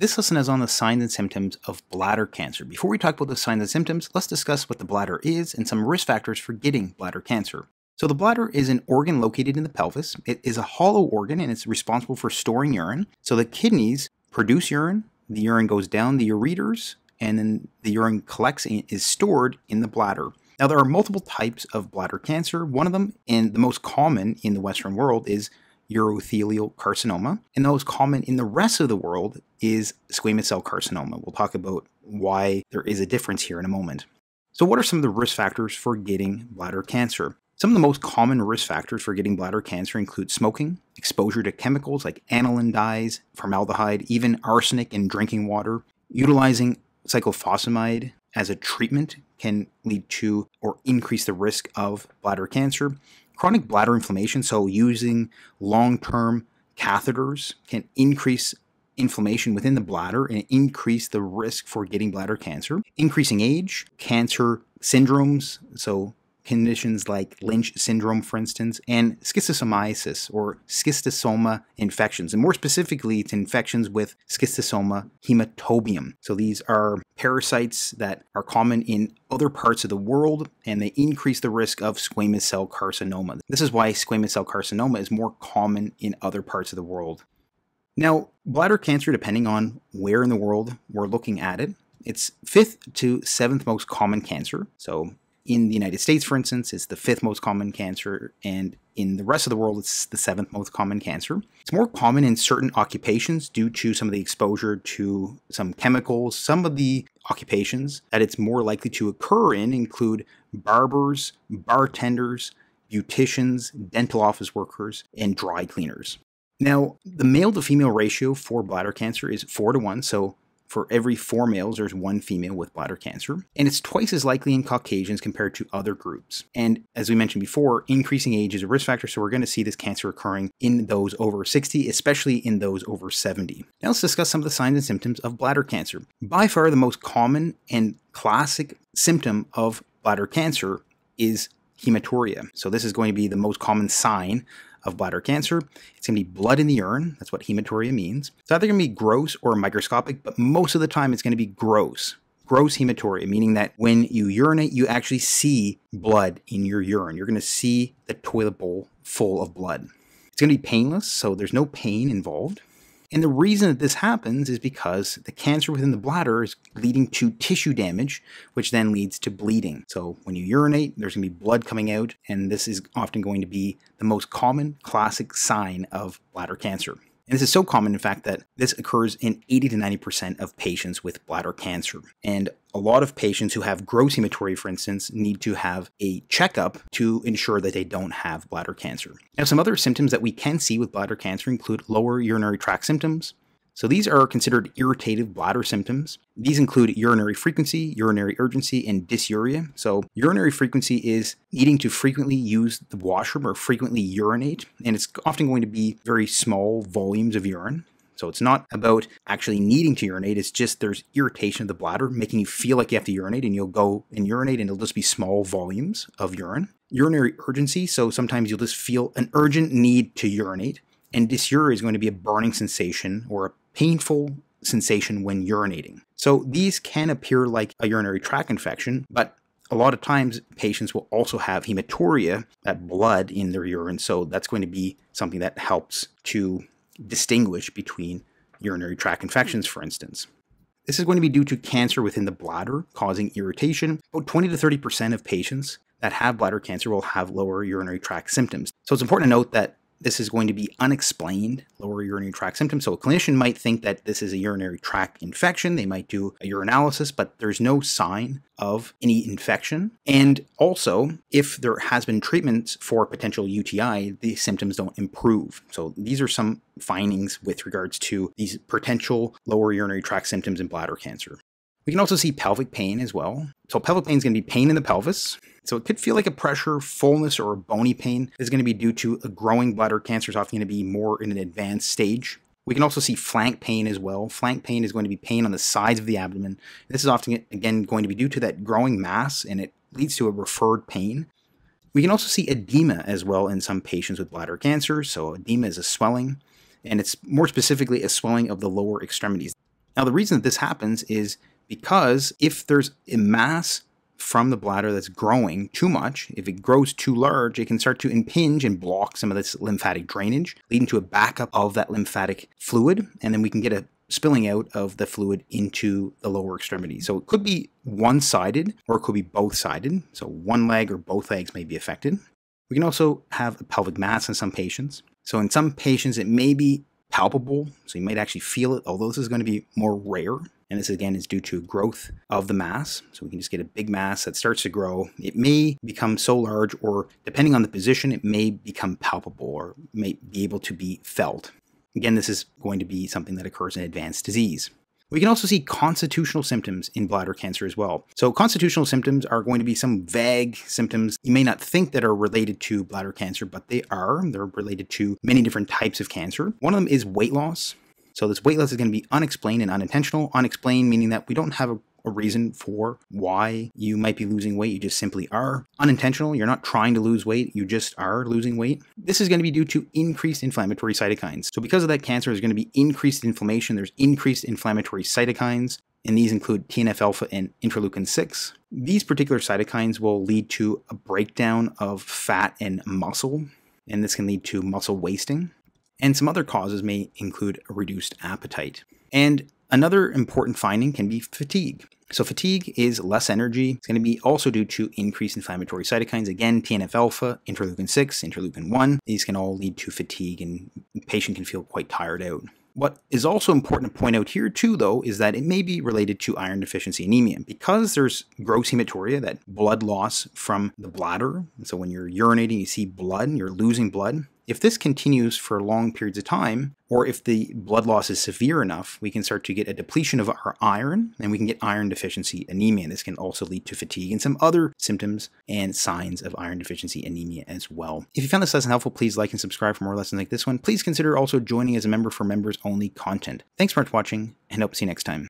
This lesson is on the signs and symptoms of bladder cancer. Before we talk about the signs and symptoms, let's discuss what the bladder is and some risk factors for getting bladder cancer. So, the bladder is an organ located in the pelvis. It is a hollow organ and it's responsible for storing urine. So, the kidneys produce urine, the urine goes down the ureters, and then the urine collects and is stored in the bladder. Now, there are multiple types of bladder cancer. One of them, and the most common in the Western world, is urothelial carcinoma. And the most common in the rest of the world is squamous cell carcinoma. We'll talk about why there is a difference here in a moment. So, what are some of the risk factors for getting bladder cancer? Some of the most common risk factors for getting bladder cancer include smoking, exposure to chemicals like aniline dyes, formaldehyde, even arsenic in drinking water. Utilizing cyclophosphamide as a treatment can lead to or increase the risk of bladder cancer. Chronic bladder inflammation, so using long term catheters, can increase inflammation within the bladder and increase the risk for getting bladder cancer. Increasing age, cancer syndromes, so conditions like Lynch syndrome, for instance, and schistosomiasis or schistosoma infections. And more specifically, it's infections with schistosoma hematobium. So these are parasites that are common in other parts of the world and they increase the risk of squamous cell carcinoma. This is why squamous cell carcinoma is more common in other parts of the world. Now, bladder cancer, depending on where in the world we're looking at it, it's fifth to seventh most common cancer. So in the United States, for instance, it's the fifth most common cancer, and in the rest of the world, it's the seventh most common cancer. It's more common in certain occupations due to some of the exposure to some chemicals. Some of the occupations that it's more likely to occur in include barbers, bartenders, beauticians, dental office workers, and dry cleaners. Now, the male to female ratio for bladder cancer is 4 to 1, so for every four males, there's one female with bladder cancer, and it's twice as likely in Caucasians compared to other groups. And as we mentioned before, increasing age is a risk factor, so we're going to see this cancer occurring in those over 60, especially in those over 70. Now let's discuss some of the signs and symptoms of bladder cancer. By far, the most common and classic symptom of bladder cancer is hematuria. So this is going to be the most common sign of bladder cancer. It's going to be blood in the urine. That's what hematuria means. It's either going to be gross or microscopic, but most of the time it's going to be gross. Gross hematuria, meaning that when you urinate, you actually see blood in your urine. You're going to see the toilet bowl full of blood. It's going to be painless, so there's no pain involved. And the reason that this happens is because the cancer within the bladder is leading to tissue damage, which then leads to bleeding. So when you urinate, there's going to be blood coming out, and this is often going to be the most common classic sign of bladder cancer. And this is so common, in fact, that this occurs in 80 to 90% of patients with bladder cancer. And a lot of patients who have gross hematuria, for instance, need to have a checkup to ensure that they don't have bladder cancer. Now, some other symptoms that we can see with bladder cancer include lower urinary tract symptoms, so these are considered irritative bladder symptoms. These include urinary frequency, urinary urgency, and dysuria. So urinary frequency is needing to frequently use the washroom or frequently urinate, and it's often going to be very small volumes of urine. So it's not about actually needing to urinate, it's just there's irritation of the bladder, making you feel like you have to urinate, and you'll go and urinate, and it'll just be small volumes of urine. Urinary urgency, so sometimes you'll just feel an urgent need to urinate. And dysuria is going to be a burning sensation or a painful sensation when urinating. So these can appear like a urinary tract infection, but a lot of times patients will also have hematuria, that blood in their urine. So that's going to be something that helps to distinguish between urinary tract infections, for instance. This is going to be due to cancer within the bladder causing irritation. About 20 to 30% of patients that have bladder cancer will have lower urinary tract symptoms. So it's important to note that this is going to be unexplained lower urinary tract symptoms. So a clinician might think that this is a urinary tract infection. They might do a urinalysis, but there's no sign of any infection. And also, if there has been treatments for potential UTI, the symptoms don't improve. So these are some findings with regards to these potential lower urinary tract symptoms in bladder cancer. We can also see pelvic pain as well. So pelvic pain is going to be pain in the pelvis. So it could feel like a pressure, fullness, or a bony pain is going to be due to a growing bladder cancer is often going to be more in an advanced stage. We can also see flank pain as well. Flank pain is going to be pain on the sides of the abdomen. This is often, again, going to be due to that growing mass and it leads to a referred pain. We can also see edema as well in some patients with bladder cancer. So, edema is a swelling, and it's more specifically a swelling of the lower extremities. Now, the reason that this happens is because if there's a mass from the bladder that's growing too much, if it grows too large, it can start to impinge and block some of this lymphatic drainage, leading to a backup of that lymphatic fluid. And then we can get a spilling out of the fluid into the lower extremity. So it could be one sided or it could be both sided. So one leg or both legs may be affected. We can also have a pelvic mass in some patients. So in some patients, it may be palpable, so you might actually feel it, although this is going to be more rare. And this again is due to growth of the mass. So we can just get a big mass that starts to grow. It may become so large, or depending on the position, it may become palpable or may be able to be felt. Again, this is going to be something that occurs in advanced disease. We can also see constitutional symptoms in bladder cancer as well. So, constitutional symptoms are going to be some vague symptoms you may not think that are related to bladder cancer, but they are. They're related to many different types of cancer. One of them is weight loss. So, this weight loss is going to be unexplained and unintentional. Unexplained meaning that we don't have a a reason for why you might be losing weight. You just simply are unintentional. You're not trying to lose weight. You just are losing weight. This is going to be due to increased inflammatory cytokines. So because of that, cancer is going to be increased inflammation. There's increased inflammatory cytokines. And these include TNF alpha and interleukin 6. These particular cytokines will lead to a breakdown of fat and muscle, and this can lead to muscle wasting. And some other causes may include a reduced appetite. And Another important finding can be fatigue. So fatigue is less energy. It's going to be also due to increased inflammatory cytokines. Again, TNF alpha, interleukin 6, interleukin 1. These can all lead to fatigue and the patient can feel quite tired out. What is also important to point out here too though is that it may be related to iron deficiency anemia because there's gross hematuria, that blood loss from the bladder. So when you're urinating, you see blood, you're losing blood. If this continues for long periods of time, or if the blood loss is severe enough, we can start to get a depletion of our iron and we can get iron deficiency anemia. This can also lead to fatigue and some other symptoms and signs of iron deficiency anemia as well. If you found this lesson helpful, please like and subscribe for more lessons like this one. Please consider also joining as a member for members only content. Thanks for watching and hope to see you next time.